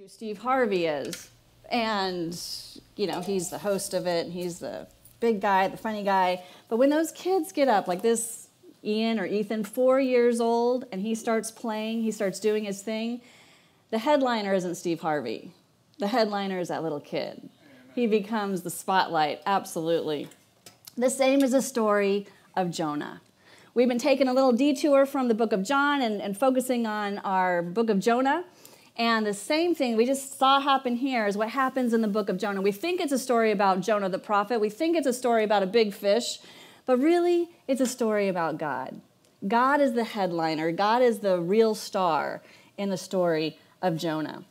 who Steve Harvey is. And, you know, he's the host of it, and he's the big guy, the funny guy. But when those kids get up, like this Ian or Ethan, four years old, and he starts playing, he starts doing his thing, the headliner isn't Steve Harvey. The headliner is that little kid. He becomes the spotlight, absolutely. The same is the story of Jonah. We've been taking a little detour from the book of John and, and focusing on our book of Jonah. And the same thing we just saw happen here is what happens in the book of Jonah. We think it's a story about Jonah the prophet, we think it's a story about a big fish, but really it's a story about God. God is the headliner, God is the real star in the story of Jonah.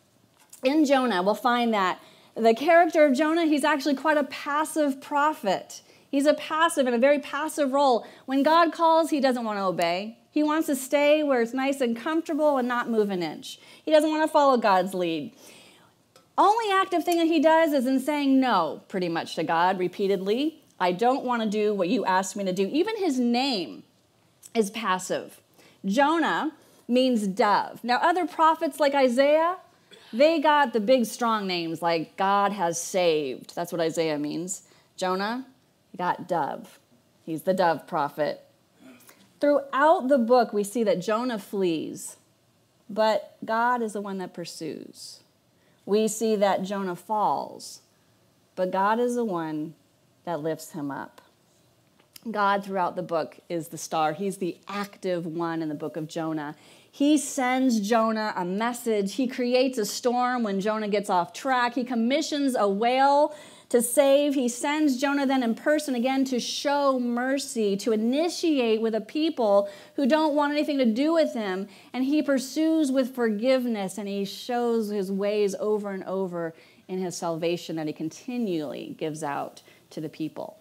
In Jonah, we'll find that the character of Jonah, he's actually quite a passive prophet. He's a passive in a very passive role. When God calls, he doesn't want to obey. He wants to stay where it's nice and comfortable and not move an inch. He doesn't want to follow God's lead. Only active thing that he does is in saying no, pretty much to God repeatedly. I don't want to do what you asked me to do. Even his name is passive. Jonah means dove. Now, other prophets like Isaiah, they got the big strong names like God has saved. That's what Isaiah means. Jonah, got dove. He's the dove prophet. Throughout the book, we see that Jonah flees, but God is the one that pursues. We see that Jonah falls, but God is the one that lifts him up. God, throughout the book, is the star. He's the active one in the book of Jonah. He sends Jonah a message. He creates a storm when Jonah gets off track. He commissions a whale to save. He sends Jonah then in person again to show mercy, to initiate with a people who don't want anything to do with him. And he pursues with forgiveness and he shows his ways over and over in his salvation that he continually gives out to the people.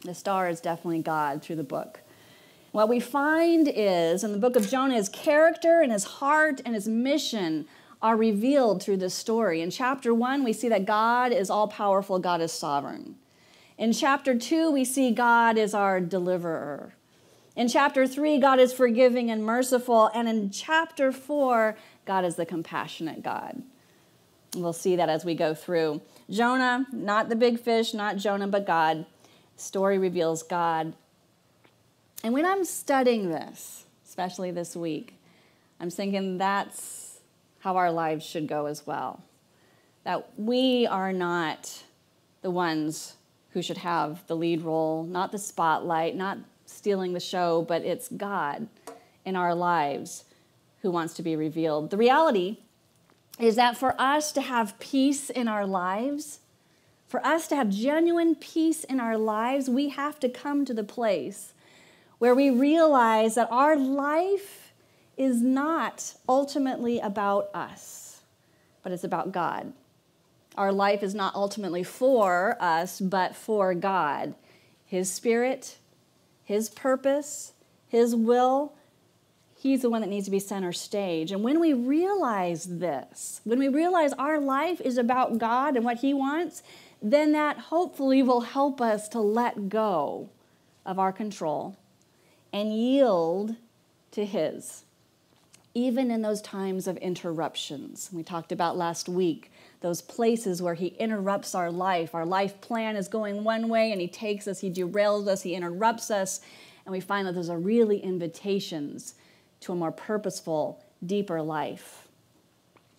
The star is definitely God through the book. What we find is in the book of Jonah, his character and his heart and his mission are revealed through this story. In chapter one, we see that God is all powerful, God is sovereign. In chapter two, we see God is our deliverer. In chapter three, God is forgiving and merciful. And in chapter four, God is the compassionate God. We'll see that as we go through. Jonah, not the big fish, not Jonah, but God. Story reveals God. And when I'm studying this, especially this week, I'm thinking that's how our lives should go as well. That we are not the ones who should have the lead role, not the spotlight, not stealing the show, but it's God in our lives who wants to be revealed. The reality is that for us to have peace in our lives, for us to have genuine peace in our lives, we have to come to the place where we realize that our life is not ultimately about us, but it's about God. Our life is not ultimately for us, but for God. His spirit, His purpose, His will, He's the one that needs to be center stage. And when we realize this, when we realize our life is about God and what He wants, then that hopefully will help us to let go of our control and yield to His even in those times of interruptions. We talked about last week those places where He interrupts our life. Our life plan is going one way, and He takes us, He derails us, He interrupts us, and we find that those are really invitations to a more purposeful, deeper life.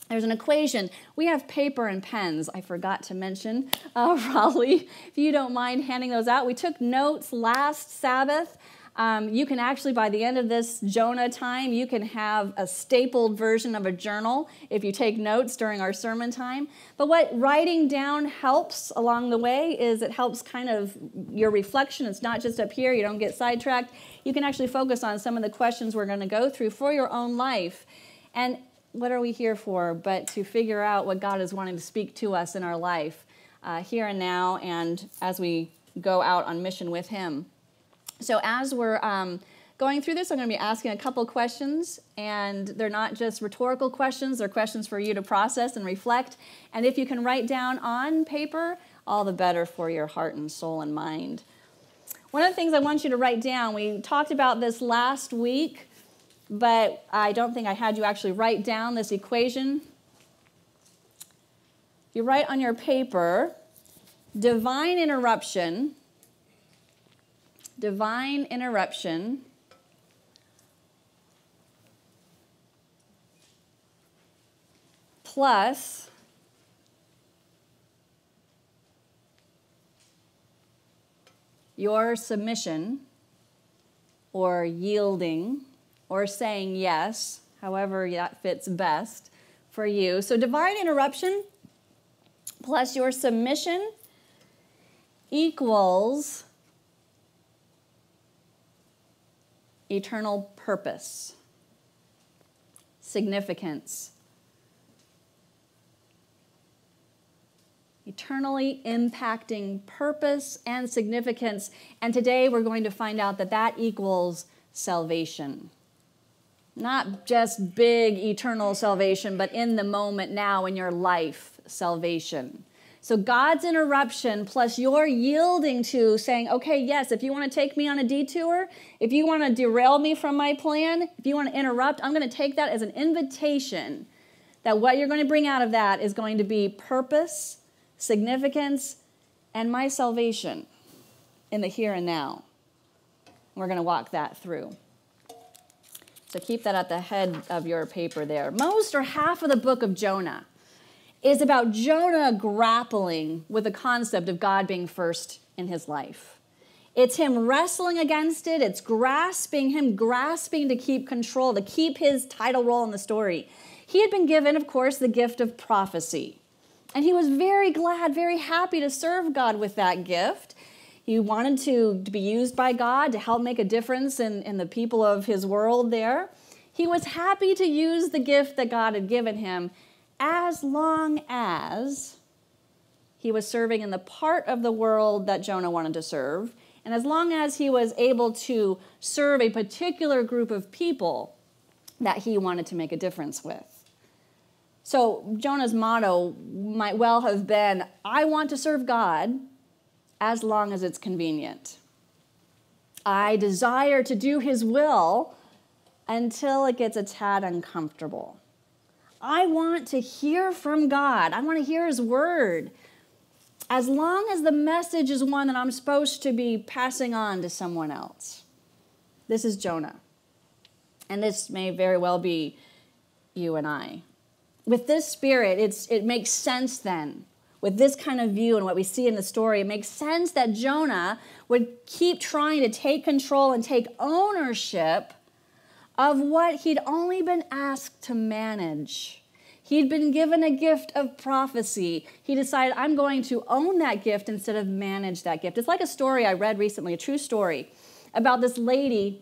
There's an equation. We have paper and pens. I forgot to mention, uh, Raleigh, if you don't mind handing those out. We took notes last Sabbath um, you can actually, by the end of this Jonah time, you can have a stapled version of a journal if you take notes during our sermon time. But what writing down helps along the way is it helps kind of your reflection. It's not just up here, you don't get sidetracked. You can actually focus on some of the questions we're going to go through for your own life. And what are we here for but to figure out what God is wanting to speak to us in our life uh, here and now and as we go out on mission with Him? So as we're um, going through this, I'm going to be asking a couple questions, and they're not just rhetorical questions, they're questions for you to process and reflect. And if you can write down on paper, all the better for your heart and soul and mind. One of the things I want you to write down, we talked about this last week, but I don't think I had you actually write down this equation. you write on your paper divine interruption, divine interruption. Plus your submission or yielding or saying yes, however that fits best for you. So, divine interruption plus your submission equals eternal purpose, significance, eternally impacting purpose and significance. And today we're going to find out that that equals salvation. Not just big eternal salvation, but in the moment now in your life, salvation. So God's interruption plus your yielding to saying, okay, yes, if you want to take me on a detour, if you want to derail me from my plan, if you want to interrupt, I'm going to take that as an invitation that what you're going to bring out of that is going to be purpose, significance, and my salvation in the here and now. We're going to walk that through. So keep that at the head of your paper there. Most or half of the book of Jonah is about Jonah grappling with the concept of God being first in his life. It's him wrestling against it, it's grasping, him grasping to keep control, to keep his title role in the story. He had been given, of course, the gift of prophecy. And he was very glad, very happy to serve God with that gift. He wanted to, to be used by God to help make a difference in, in the people of his world there. He was happy to use the gift that God had given him as long as he was serving in the part of the world that Jonah wanted to serve, and as long as he was able to serve a particular group of people that he wanted to make a difference with. So Jonah's motto might well have been I want to serve God as long as it's convenient. I desire to do his will until it gets a tad uncomfortable. I want to hear from God. I want to hear his word. As long as the message is one that I'm supposed to be passing on to someone else. This is Jonah. And this may very well be you and I. With this spirit, it's, it makes sense then with this kind of view and what we see in the story, it makes sense that Jonah would keep trying to take control and take ownership of what he'd only been asked to manage. He'd been given a gift of prophecy. He decided, I'm going to own that gift instead of manage that gift. It's like a story I read recently, a true story, about this lady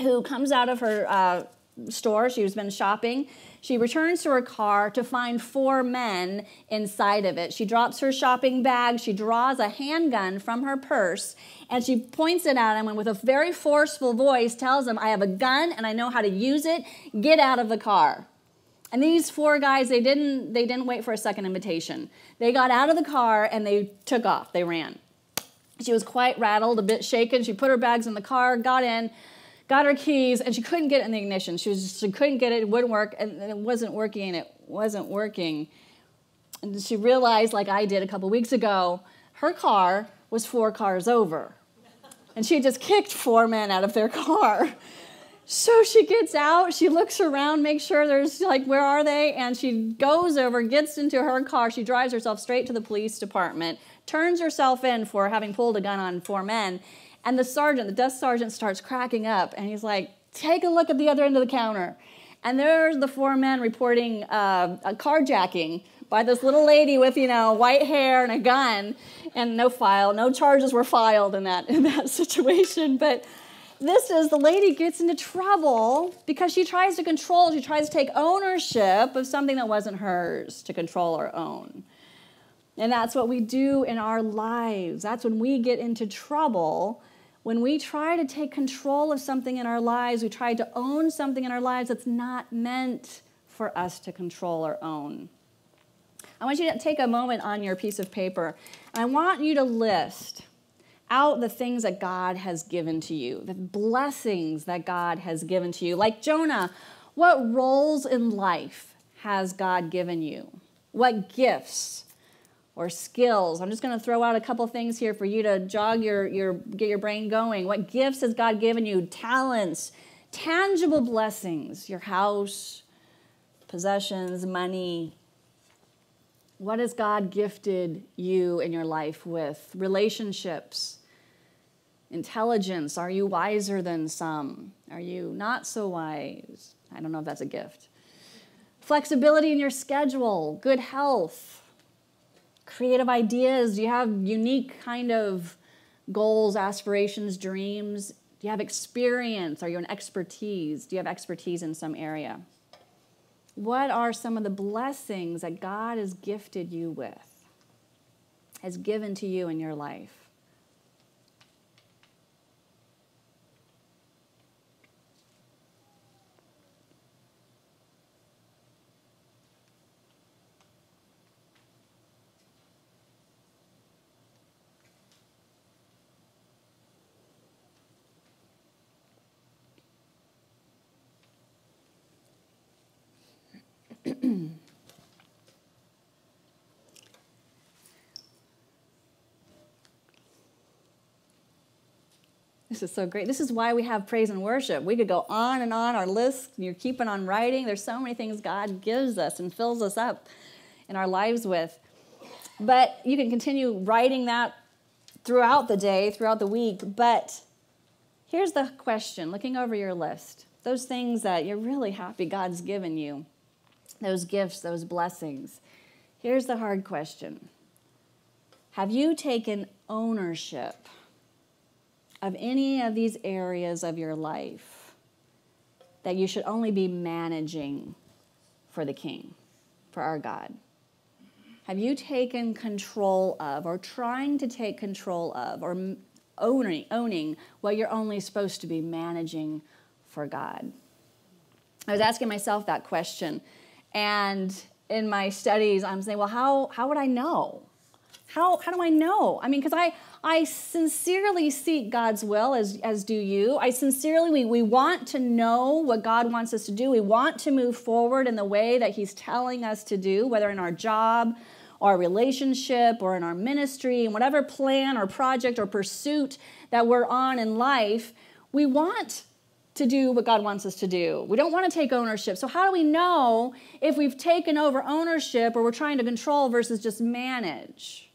who comes out of her uh, store. She's been shopping she returns to her car to find four men inside of it. She drops her shopping bag, she draws a handgun from her purse, and she points it at him and with a very forceful voice tells him, I have a gun and I know how to use it. Get out of the car. And these four guys, they didn't, they didn't wait for a second invitation. They got out of the car and they took off. They ran. She was quite rattled, a bit shaken. She put her bags in the car, got in, got her keys, and she couldn't get it in the ignition. She, was, she couldn't get it, it wouldn't work, and it wasn't working, and it wasn't working. And she realized, like I did a couple weeks ago, her car was four cars over. And she just kicked four men out of their car. So she gets out, she looks around, makes sure there's like, where are they? And she goes over, gets into her car, she drives herself straight to the police department, turns herself in for having pulled a gun on four men, and the sergeant, the desk sergeant, starts cracking up and he's like, Take a look at the other end of the counter. And there's the four men reporting uh, a carjacking by this little lady with, you know, white hair and a gun and no file. No charges were filed in that, in that situation. But this is the lady gets into trouble because she tries to control, she tries to take ownership of something that wasn't hers to control or own. And that's what we do in our lives. That's when we get into trouble when we try to take control of something in our lives, we try to own something in our lives that's not meant for us to control or own. I want you to take a moment on your piece of paper, I want you to list out the things that God has given to you, the blessings that God has given to you. Like Jonah, what roles in life has God given you? What gifts or skills? I'm just going to throw out a couple things here for you to jog your, your get your brain going. What gifts has God given you? Talents, tangible blessings, your house, possessions, money. What has God gifted you in your life with? Relationships, intelligence. Are you wiser than some? Are you not so wise? I don't know if that's a gift. Flexibility in your schedule, good health, creative ideas. Do you have unique kind of goals, aspirations, dreams? Do you have experience? Are you an expertise? Do you have expertise in some area? What are some of the blessings that God has gifted you with, has given to you in your life? This is so great. This is why we have praise and worship. We could go on and on our list. You're keeping on writing. There's so many things God gives us and fills us up in our lives with. But you can continue writing that throughout the day, throughout the week. But here's the question looking over your list those things that you're really happy God's given you, those gifts, those blessings. Here's the hard question Have you taken ownership of any of these areas of your life that you should only be managing for the King, for our God? Have you taken control of, or trying to take control of, or owning, owning what you're only supposed to be managing for God? I was asking myself that question, and in my studies, I'm saying, well, how, how would I know? How, how do I know? I mean, because I, I sincerely seek God's will, as, as do you. I sincerely, we, we want to know what God wants us to do. We want to move forward in the way that He's telling us to do, whether in our job, our relationship, or in our ministry, and whatever plan or project or pursuit that we're on in life. We want to do what God wants us to do. We don't want to take ownership. So, how do we know if we've taken over ownership or we're trying to control versus just manage?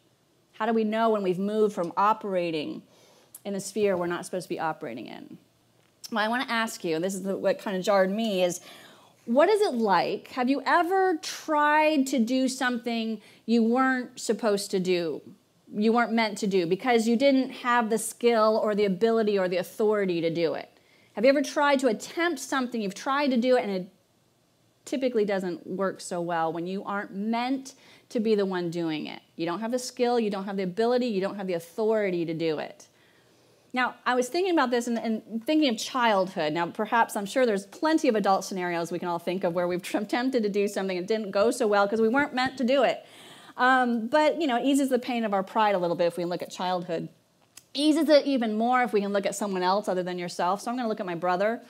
How do we know when we've moved from operating in a sphere we're not supposed to be operating in? Well, I want to ask you, and this is what kind of jarred me, is what is it like? Have you ever tried to do something you weren't supposed to do? You weren't meant to do because you didn't have the skill or the ability or the authority to do it? Have you ever tried to attempt something, you've tried to do it, and it typically doesn't work so well when you aren't meant to be the one doing it. You don't have the skill, you don't have the ability, you don't have the authority to do it. Now, I was thinking about this and, and, thinking of childhood. Now, perhaps I'm sure there's plenty of adult scenarios we can all think of where we've attempted to do something and didn't go so well because we weren't meant to do it. Um, but, you know, it eases the pain of our pride a little bit if we look at childhood. Eases it even more if we can look at someone else other than yourself. So I'm going to look at my brother.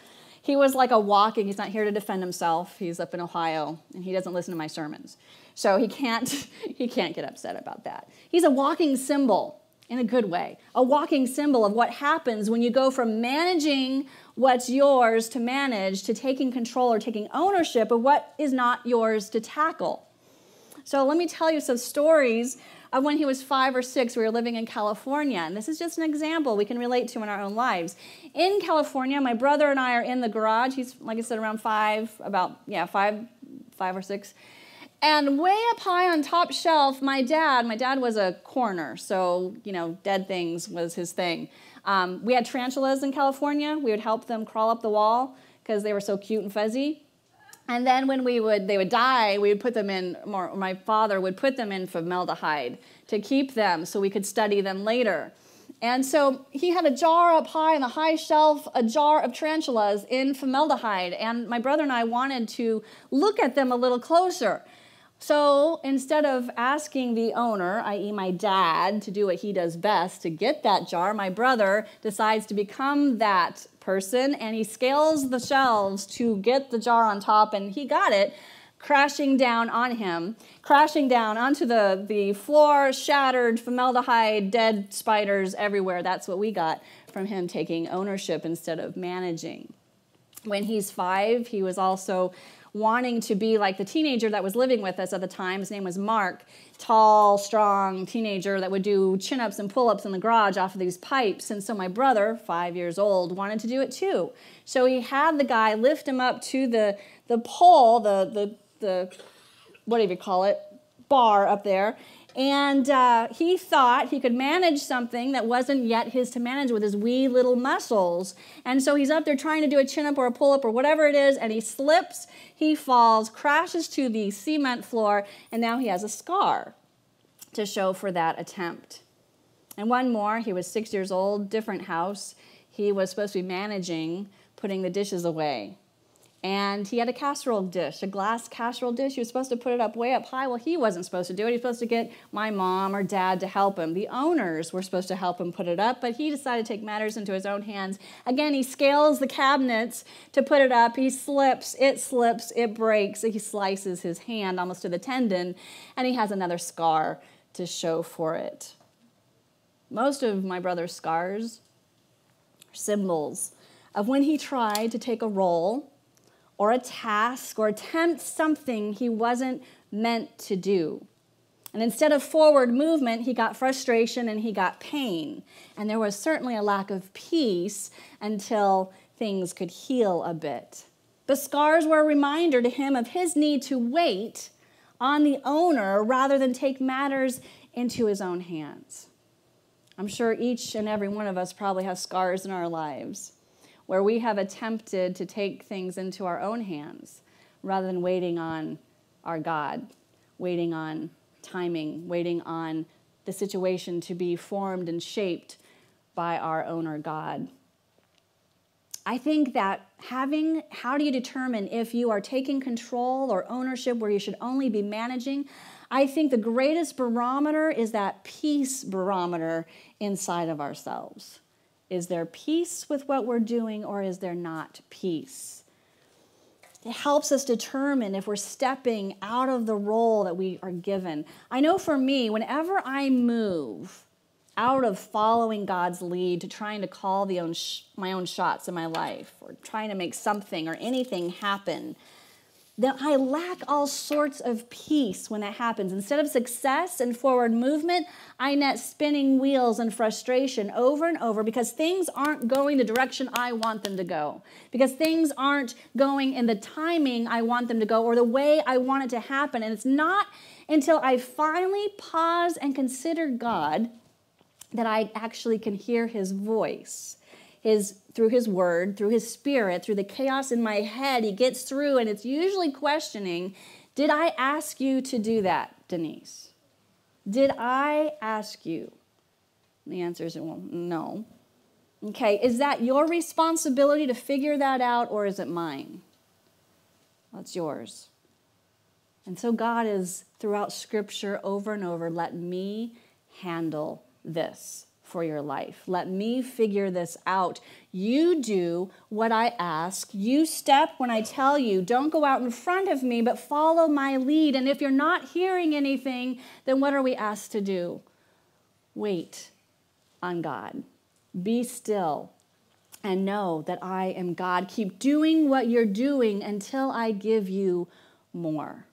He was like a walking, he's not here to defend himself. He's up in Ohio and he doesn't listen to my sermons. So he can't, he can't get upset about that. He's a walking symbol in a good way, a walking symbol of what happens when you go from managing what's yours to manage to taking control or taking ownership of what is not yours to tackle. So let me tell you some stories of when he was five or six. We were living in California, and this is just an example we can relate to in our own lives. In California, my brother and I are in the garage. He's, like I said, around five, about, yeah, five, five or six. And way up high on top shelf, my dad, my dad was a coroner, so, you know, dead things was his thing. Um, we had tarantulas in California. We would help them crawl up the wall because they were so cute and fuzzy. And then when we would, they would die, we would put them in, my father would put them in formaldehyde to keep them so we could study them later. And so he had a jar up high on the high shelf, a jar of tarantulas in formaldehyde. And my brother and I wanted to look at them a little closer. So instead of asking the owner, i.e., my dad, to do what he does best to get that jar, my brother decides to become that person and he scales the shelves to get the jar on top and he got it. crashing down on him, crashing down onto the, the floor, shattered, formaldehyde, dead spiders everywhere. That's what we got from him taking ownership instead of managing. When he's five, he was also wanting to be like the teenager that was living with us at the time. His name was Mark, tall, strong teenager that would do chin ups and pull ups in the garage off of these pipes. And so my brother, five years old, wanted to do it too. So he had the guy lift him up to the, the pole, the, the, the, what do you call it, bar up there, and uh, he thought he could manage something that wasn't yet his to manage with his wee little muscles. And so he's up there trying to do a chin up or a pull up or whatever it is, and he slips, he falls, crashes to the cement floor, and now he has a scar to show for that attempt. And one more, he was six years old, different house. He was supposed to be managing putting the dishes away and he had a casserole dish, a glass casserole dish. He was supposed to put it up way up high. Well, he wasn't supposed to do it. He was supposed to get my mom or dad to help him. The owners were supposed to help him put it up, but he decided to take matters into his own hands. Again, he scales the cabinets to put it up. He slips, it slips, it breaks. He slices his hand almost to the tendon, and he has another scar to show for it. Most of my brother's scars are symbols of when he tried to take a role or a task or attempt something he wasn't meant to do. And instead of forward movement, he got frustration and he got pain. And there was certainly a lack of peace until things could heal a bit. The scars were a reminder to him of his need to wait on the owner rather than take matters into his own hands. I'm sure each and every one of us probably has scars in our lives where we have attempted to take things into our own hands rather than waiting on our God, waiting on timing, waiting on the situation to be formed and shaped by our owner God. I think that having, how do you determine if you are taking control or ownership where you should only be managing? I think the greatest barometer is that peace barometer inside of ourselves. Is there peace with what we're doing or is there not peace? It helps us determine if we're stepping out of the role that we are given. I know for me, whenever I move out of following God's lead to trying to call the own my own shots in my life or trying to make something or anything happen, that I lack all sorts of peace when that happens. Instead of success and forward movement, I net spinning wheels and frustration over and over because things aren't going the direction I want them to go, because things aren't going in the timing I want them to go or the way I want it to happen. And it's not until I finally pause and consider God that I actually can hear his voice his through his word, through his spirit, through the chaos in my head, he gets through and it's usually questioning, did I ask you to do that, Denise? Did I ask you? The answer is well, no. Okay, is that your responsibility to figure that out or is it mine? Well, yours. And so God is throughout scripture over and over, let me handle this for your life. Let me figure this out. You do what I ask. You step when I tell you. Don't go out in front of me, but follow my lead. And if you're not hearing anything, then what are we asked to do? Wait on God. Be still and know that I am God. Keep doing what you're doing until I give you more.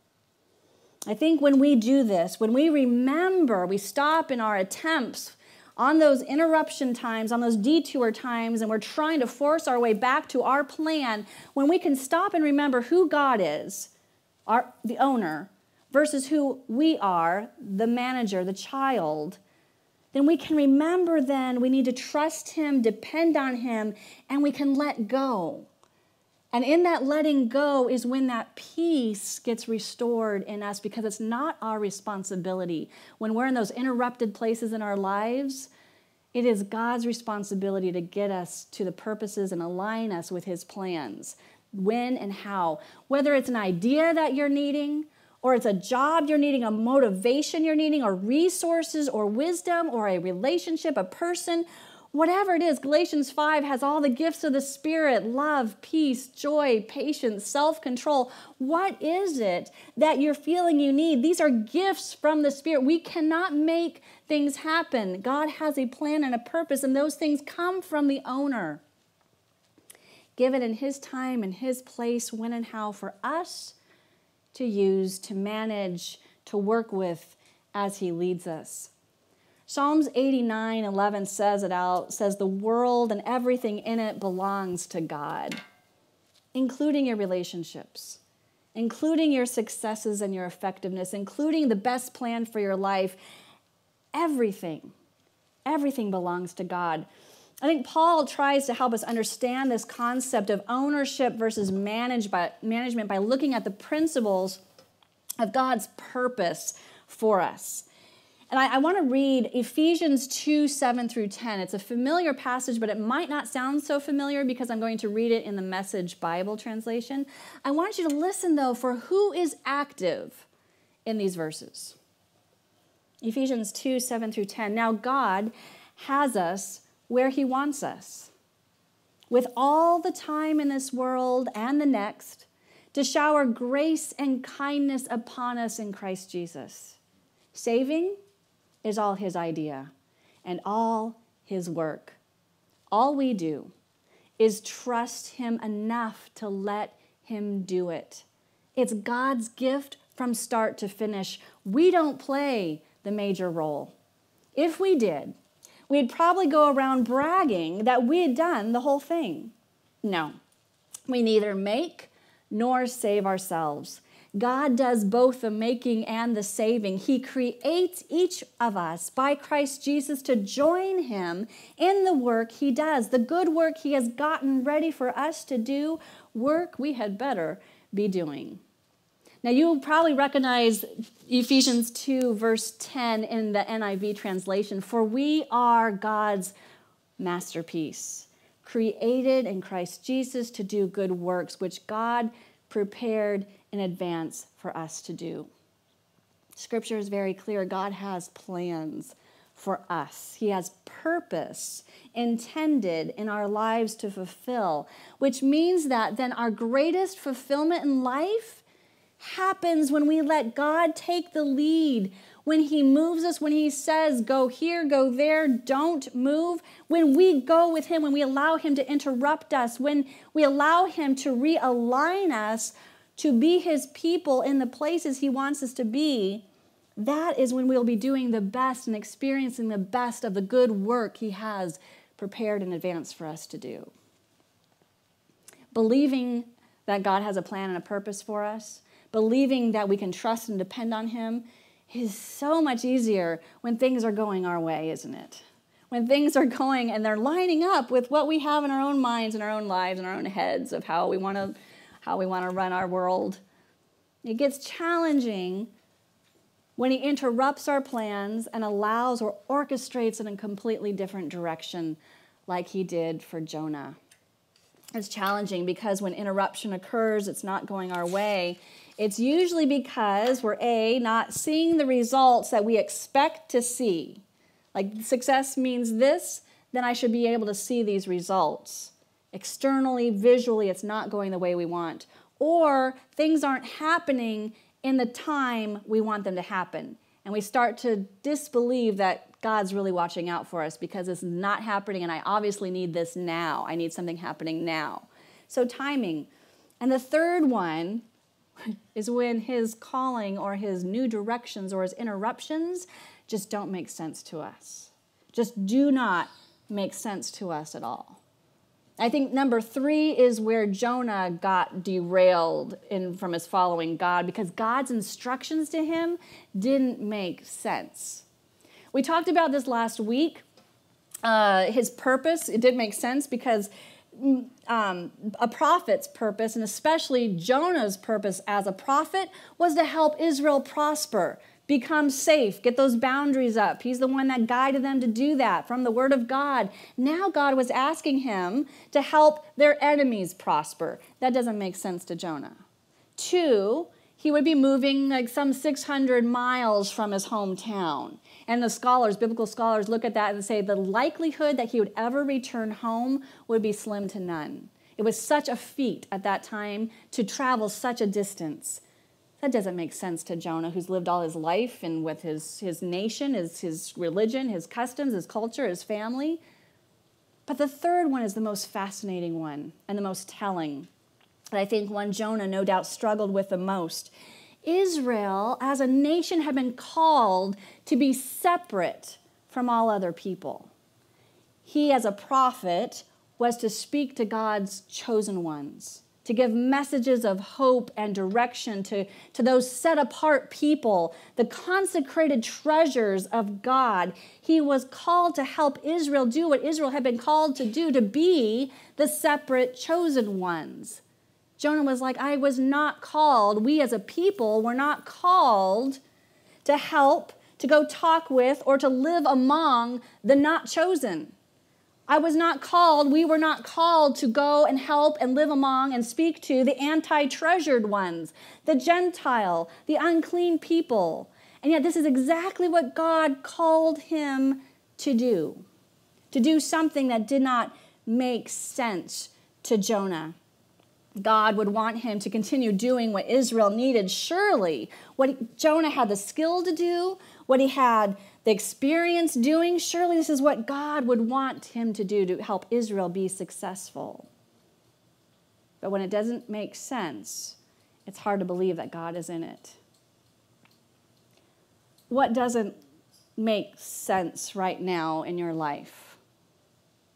I think when we do this, when we remember, we stop in our attempts on those interruption times, on those detour times, and we're trying to force our way back to our plan, when we can stop and remember who God is, our, the owner, versus who we are, the manager, the child, then we can remember then we need to trust Him, depend on Him, and we can let go. And in that letting go is when that peace gets restored in us because it's not our responsibility. When we're in those interrupted places in our lives, it is God's responsibility to get us to the purposes and align us with His plans. When and how. Whether it's an idea that you're needing, or it's a job you're needing, a motivation you're needing, or resources, or wisdom, or a relationship, a person, Whatever it is, Galatians 5 has all the gifts of the Spirit love, peace, joy, patience, self control. What is it that you're feeling you need? These are gifts from the Spirit. We cannot make things happen. God has a plan and a purpose, and those things come from the owner. Given in His time and His place, when and how for us to use, to manage, to work with as He leads us. Psalms 89 11 says it out, says, The world and everything in it belongs to God, including your relationships, including your successes and your effectiveness, including the best plan for your life. Everything, everything belongs to God. I think Paul tries to help us understand this concept of ownership versus managed by, management by looking at the principles of God's purpose for us. And I, I want to read Ephesians 2 7 through 10. It's a familiar passage, but it might not sound so familiar because I'm going to read it in the Message Bible translation. I want you to listen, though, for who is active in these verses. Ephesians 2 7 through 10. Now, God has us where He wants us, with all the time in this world and the next, to shower grace and kindness upon us in Christ Jesus, saving is all his idea and all his work. All we do is trust him enough to let him do it. It's God's gift from start to finish. We don't play the major role. If we did, we'd probably go around bragging that we had done the whole thing. No, we neither make nor save ourselves. God does both the making and the saving. He creates each of us by Christ Jesus to join Him in the work He does, the good work He has gotten ready for us to do, work we had better be doing. Now, you'll probably recognize Ephesians 2, verse 10 in the NIV translation For we are God's masterpiece, created in Christ Jesus to do good works, which God prepared in advance for us to do. Scripture is very clear. God has plans for us, He has purpose intended in our lives to fulfill, which means that then our greatest fulfillment in life happens when we let God take the lead, when He moves us, when He says, go here, go there, don't move, when we go with Him, when we allow Him to interrupt us, when we allow Him to realign us to be His people in the places He wants us to be, that is when we'll be doing the best and experiencing the best of the good work He has prepared in advance for us to do. Believing that God has a plan and a purpose for us, believing that we can trust and depend on Him, is so much easier when things are going our way, isn't it? When things are going and they're lining up with what we have in our own minds and our own lives and our own heads of how we want to how we want to run our world. It gets challenging when he interrupts our plans and allows or orchestrates in a completely different direction, like he did for Jonah. It's challenging because when interruption occurs, it's not going our way. It's usually because we're A, not seeing the results that we expect to see. Like success means this, then I should be able to see these results externally, visually, it's not going the way we want. Or things aren't happening in the time we want them to happen. And we start to disbelieve that God's really watching out for us because it's not happening and I obviously need this now. I need something happening now. So, timing. And the third one is when his calling or his new directions or his interruptions just don't make sense to us. Just do not make sense to us at all. I think number three is where Jonah got derailed in, from his following God because God's instructions to him didn't make sense. We talked about this last week. Uh, his purpose, it did make sense because mm, um, a prophet's purpose, and especially Jonah's purpose as a prophet, was to help Israel prosper, become safe, get those boundaries up. He's the one that guided them to do that from the Word of God. Now God was asking him to help their enemies prosper. That doesn't make sense to Jonah. Two, he would be moving like some 600 miles from his hometown. And the scholars, biblical scholars, look at that and say the likelihood that he would ever return home would be slim to none. It was such a feat at that time to travel such a distance. That doesn't make sense to Jonah, who's lived all his life and with his, his nation, his, his religion, his customs, his culture, his family. But the third one is the most fascinating one and the most telling. And I think one Jonah no doubt struggled with the most. Israel, as a nation, had been called to be separate from all other people. He, as a prophet, was to speak to God's chosen ones, to give messages of hope and direction to, to those set apart people, the consecrated treasures of God. He was called to help Israel do what Israel had been called to do, to be the separate chosen ones. Jonah was like, I was not called, we as a people were not called to help, to go talk with, or to live among the not chosen. I was not called, we were not called to go and help and live among and speak to the anti treasured ones, the Gentile, the unclean people. And yet, this is exactly what God called him to do to do something that did not make sense to Jonah. God would want him to continue doing what Israel needed. Surely, what Jonah had the skill to do, what he had the experience doing, surely this is what God would want him to do to help Israel be successful. But when it doesn't make sense, it's hard to believe that God is in it. What doesn't make sense right now in your life?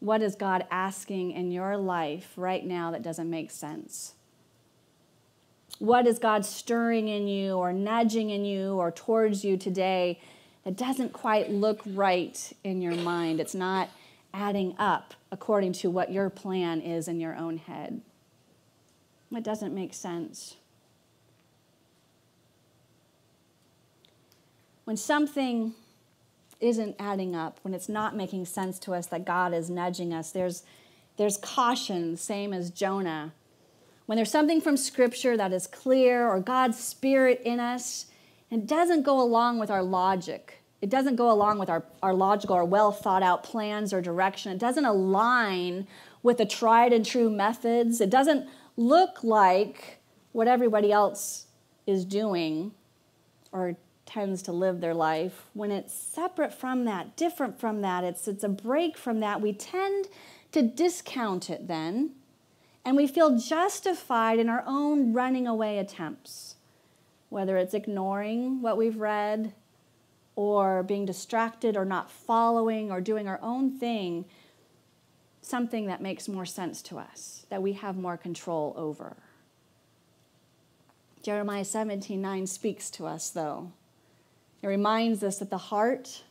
What is God asking in your life right now that doesn't make sense? What is God stirring in you or nudging in you or towards you today that doesn't quite look right in your mind? It's not adding up according to what your plan is in your own head. It doesn't make sense. When something isn't adding up, when it's not making sense to us that God is nudging us, there's, there's caution, same as Jonah. When there's something from Scripture that is clear or God's Spirit in us, and doesn't go along with our logic, it doesn't go along with our, our logical or well thought out plans or direction, it doesn't align with the tried and true methods, it doesn't look like what everybody else is doing or tends to live their life, when it's separate from that, different from that, it's, it's a break from that, we tend to discount it then, and we feel justified in our own running away attempts, whether it's ignoring what we've read, or being distracted, or not following, or doing our own thing, something that makes more sense to us, that we have more control over. Jeremiah 17 9 speaks to us, though. It reminds us that the heart,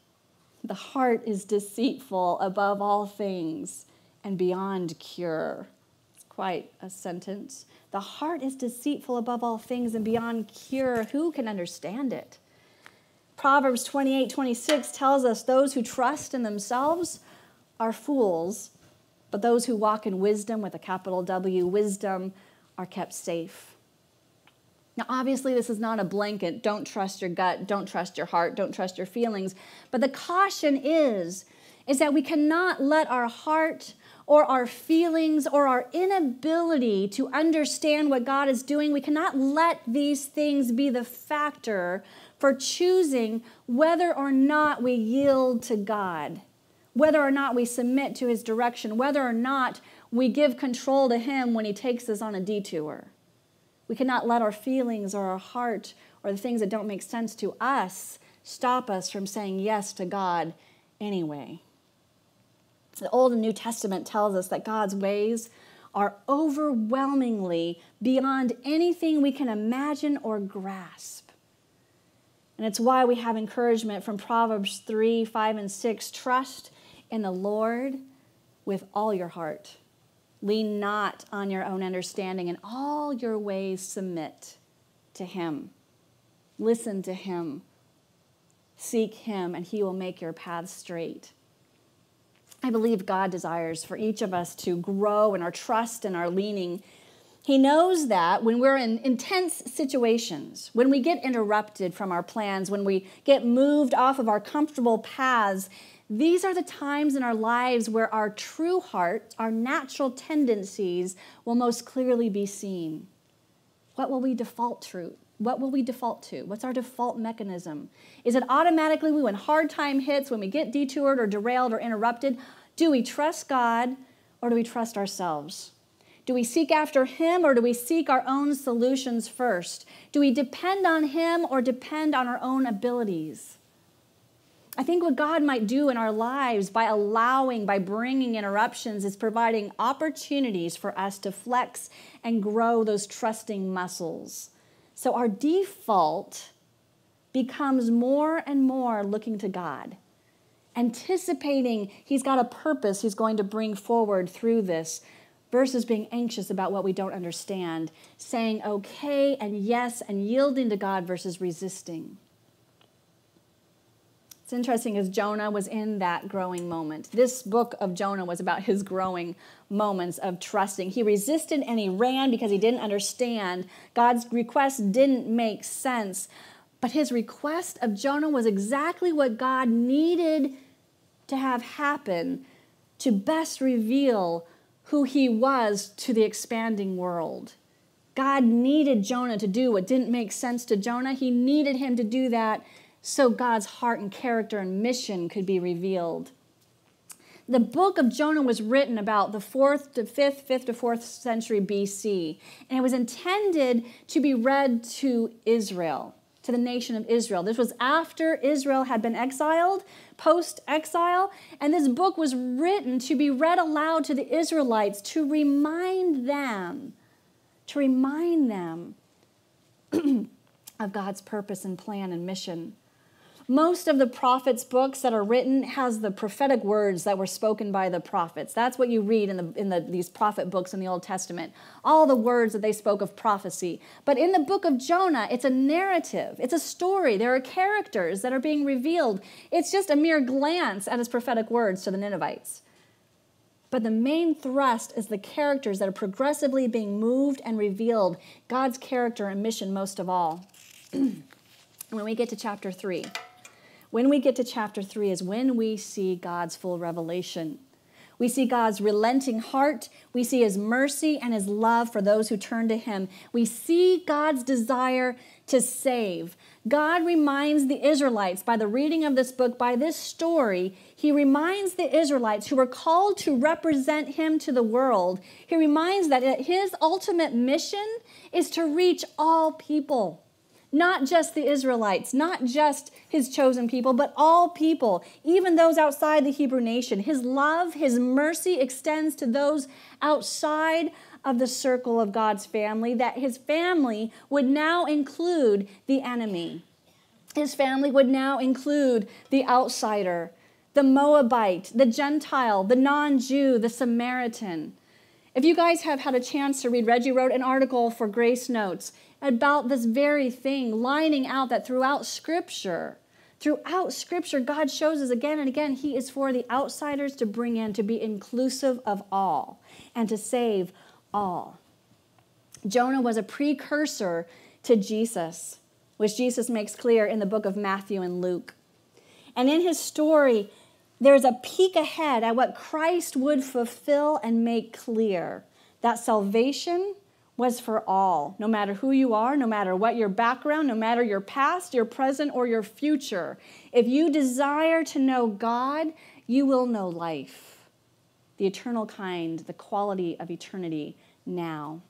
the heart is deceitful above all things and beyond cure. It's quite a sentence. The heart is deceitful above all things and beyond cure. Who can understand it? Proverbs 28 26 tells us those who trust in themselves are fools, but those who walk in wisdom, with a capital W, wisdom, are kept safe. Now, obviously, this is not a blanket. Don't trust your gut, don't trust your heart, don't trust your feelings. But the caution is, is that we cannot let our heart or our feelings or our inability to understand what God is doing, we cannot let these things be the factor for choosing whether or not we yield to God, whether or not we submit to His direction, whether or not we give control to Him when He takes us on a detour. We cannot let our feelings or our heart or the things that don't make sense to us stop us from saying yes to God anyway. The Old and New Testament tells us that God's ways are overwhelmingly beyond anything we can imagine or grasp. And it's why we have encouragement from Proverbs 3 5 and 6 trust in the Lord with all your heart Lean not on your own understanding. In all your ways, submit to Him. Listen to Him. Seek Him, and He will make your path straight. I believe God desires for each of us to grow in our trust and our leaning He knows that when we're in intense situations, when we get interrupted from our plans, when we get moved off of our comfortable paths, these are the times in our lives where our true heart, our natural tendencies, will most clearly be seen. What will we default to? What will we default to? What's our default mechanism? Is it automatically when hard time hits, when we get detoured or derailed or interrupted? Do we trust God or do we trust ourselves? Do we seek after Him or do we seek our own solutions first? Do we depend on Him or depend on our own abilities? I think what God might do in our lives by allowing, by bringing interruptions, is providing opportunities for us to flex and grow those trusting muscles. So our default becomes more and more looking to God, anticipating He's got a purpose He's going to bring forward through this, versus being anxious about what we don't understand, saying okay and yes and yielding to God versus resisting. It's interesting as Jonah was in that growing moment. This book of Jonah was about his growing moments of trusting. He resisted and he ran because he didn't understand. God's request didn't make sense. But his request of Jonah was exactly what God needed to have happen to best reveal who he was to the expanding world. God needed Jonah to do what didn't make sense to Jonah. He needed him to do that so God's heart and character and mission could be revealed. The book of Jonah was written about the 4th to 5th, 5th to 4th century BC, and it was intended to be read to Israel, to the nation of Israel. This was after Israel had been exiled, post exile, and this book was written to be read aloud to the Israelites to remind them, to remind them of God's purpose and plan and mission. Most of the prophets' books that are written has the prophetic words that were spoken by the prophets. That's what you read in, the, in the, these prophet books in the Old Testament. All the words that they spoke of prophecy. But in the book of Jonah, it's a narrative, it's a story. There are characters that are being revealed. It's just a mere glance at his prophetic words to the Ninevites. But the main thrust is the characters that are progressively being moved and revealed, God's character and mission most of all. when we get to chapter 3, when we get to chapter 3 is when we see God's full revelation. We see God's relenting heart. We see his mercy and his love for those who turn to him. We see God's desire to save. God reminds the Israelites by the reading of this book, by this story, he reminds the Israelites who were called to represent him to the world. He reminds that his ultimate mission is to reach all people not just the Israelites, not just his chosen people, but all people, even those outside the Hebrew nation. His love, his mercy extends to those outside of the circle of God's family, that his family would now include the enemy. His family would now include the outsider, the Moabite, the Gentile, the non Jew, the Samaritan. If you guys have had a chance to read, Reggie wrote an article for Grace Notes about this very thing, lining out that throughout Scripture, throughout Scripture, God shows us again and again He is for the outsiders to bring in, to be inclusive of all, and to save all. Jonah was a precursor to Jesus, which Jesus makes clear in the book of Matthew and Luke. And in his story, there's a peek ahead at what Christ would fulfill and make clear that salvation was for all, no matter who you are, no matter what your background, no matter your past, your present, or your future. If you desire to know God, you will know life, the eternal kind, the quality of eternity now.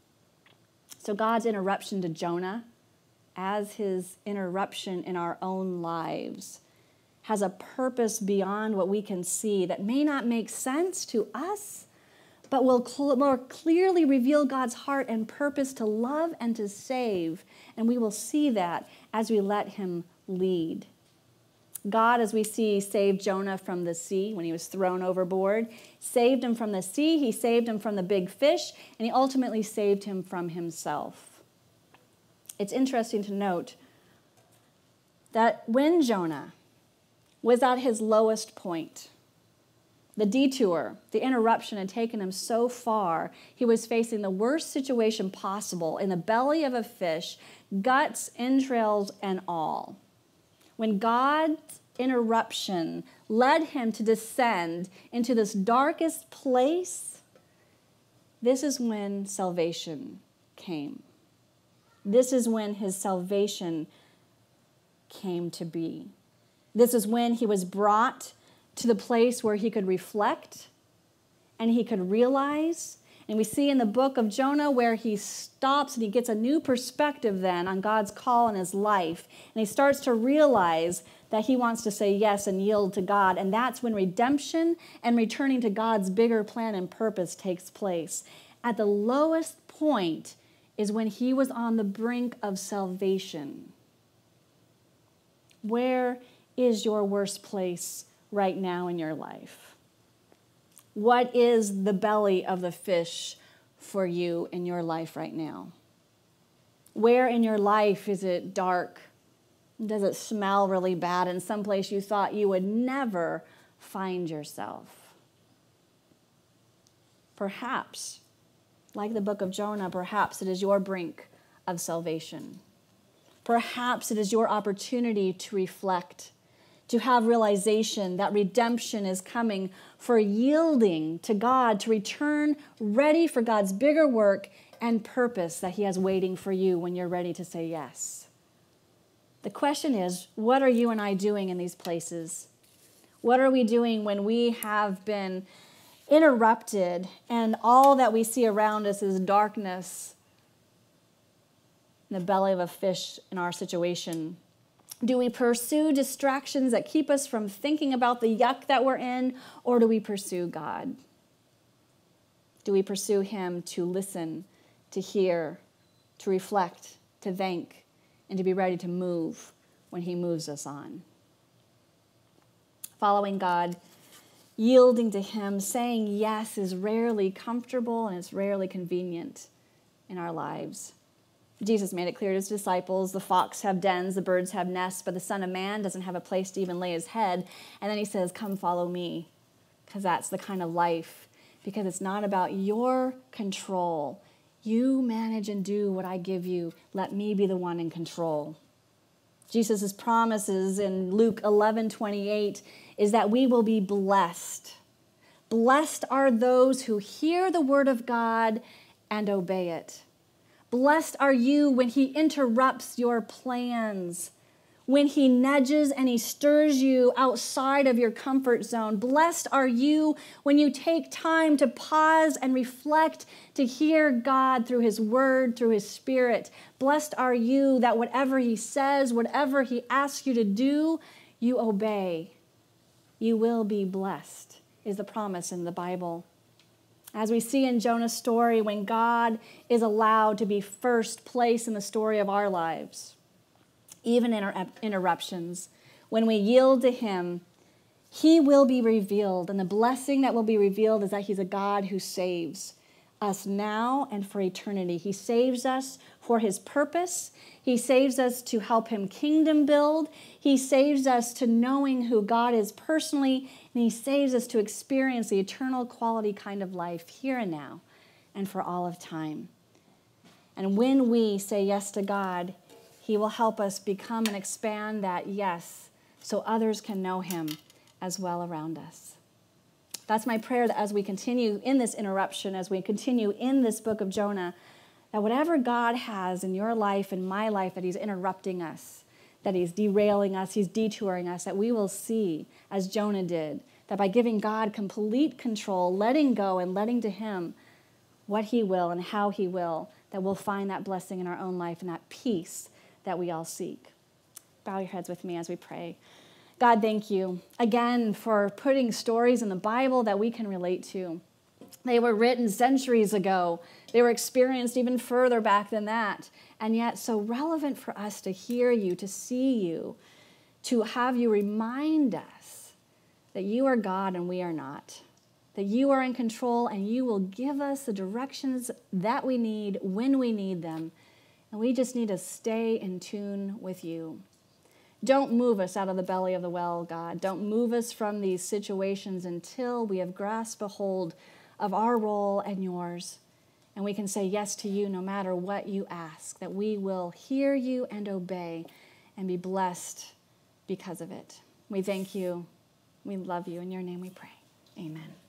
So, God's interruption to Jonah, as his interruption in our own lives, has a purpose beyond what we can see that may not make sense to us but will cl- more clearly reveal God's heart and purpose to love and to save. And we will see that as we let Him lead. God, as we see, saved Jonah from the sea when he was thrown overboard, saved him from the sea, he saved him from the big fish, and he ultimately saved him from himself. It's interesting to note that when Jonah was at his lowest point, The detour, the interruption had taken him so far, he was facing the worst situation possible in the belly of a fish, guts, entrails, and all. When God's interruption led him to descend into this darkest place, this is when salvation came. This is when his salvation came to be. This is when he was brought to the place where he could reflect and he could realize. And we see in the book of Jonah where he stops and he gets a new perspective then on God's call in his life. And he starts to realize that he wants to say yes and yield to God. And that's when redemption and returning to God's bigger plan and purpose takes place. At the lowest point is when he was on the brink of salvation. Where is your worst place right now in your life? What is the belly of the fish for you in your life right now? Where in your life is it dark? Does it smell really bad in some place you thought you would never find yourself? Perhaps, like the book of Jonah, perhaps it is your brink of salvation. Perhaps it is your opportunity to reflect to have realization that redemption is coming for yielding to God to return ready for God's bigger work and purpose that He has waiting for you when you're ready to say yes. The question is what are you and I doing in these places? What are we doing when we have been interrupted and all that we see around us is darkness in the belly of a fish in our situation? Do we pursue distractions that keep us from thinking about the yuck that we're in, or do we pursue God? Do we pursue Him to listen, to hear, to reflect, to thank, and to be ready to move when He moves us on? Following God, yielding to Him, saying yes is rarely comfortable and it's rarely convenient in our lives. Jesus made it clear to his disciples the fox have dens, the birds have nests, but the Son of Man doesn't have a place to even lay his head. And then he says, Come follow me, because that's the kind of life, because it's not about your control. You manage and do what I give you. Let me be the one in control. Jesus' promises in Luke 11 28 is that we will be blessed. Blessed are those who hear the word of God and obey it. Blessed are you when he interrupts your plans, when he nudges and he stirs you outside of your comfort zone. Blessed are you when you take time to pause and reflect to hear God through his word, through his spirit. Blessed are you that whatever he says, whatever he asks you to do, you obey. You will be blessed, is the promise in the Bible. As we see in Jonah's story, when God is allowed to be first place in the story of our lives, even in our interruptions, when we yield to Him, He will be revealed. And the blessing that will be revealed is that He's a God who saves us now and for eternity. He saves us for His purpose. He saves us to help Him kingdom build. He saves us to knowing who God is personally and He saves us to experience the eternal quality kind of life here and now and for all of time. And when we say yes to God, He will help us become and expand that yes so others can know Him as well around us. That's my prayer that as we continue in this interruption, as we continue in this book of Jonah, that whatever God has in your life and my life that He's interrupting us, that he's derailing us, he's detouring us, that we will see, as Jonah did, that by giving God complete control, letting go and letting to him what he will and how he will, that we'll find that blessing in our own life and that peace that we all seek. Bow your heads with me as we pray. God, thank you again for putting stories in the Bible that we can relate to. They were written centuries ago. They were experienced even further back than that and yet so relevant for us to hear you, to see you, to have you remind us that you are God and we are not, that you are in control and you will give us the directions that we need when we need them. And we just need to stay in tune with you. Don't move us out of the belly of the well, God. Don't move us from these situations until we have grasped a hold of our role and yours. And we can say yes to you no matter what you ask, that we will hear you and obey and be blessed because of it. We thank you. We love you. In your name we pray. Amen.